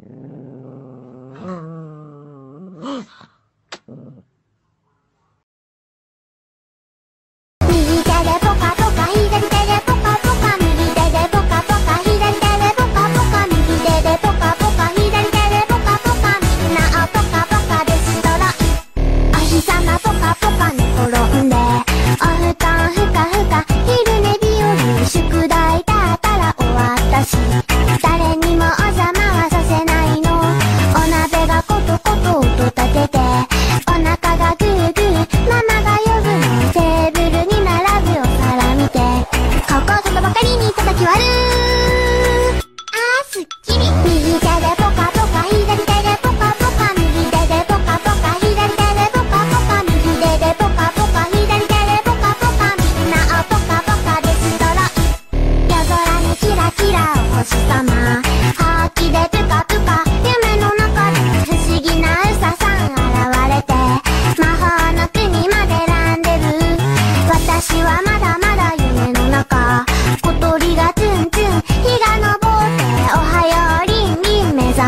うん。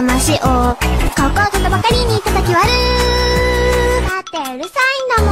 足を。ここぞとばかりに叩き割るだってうるさいんだも。ん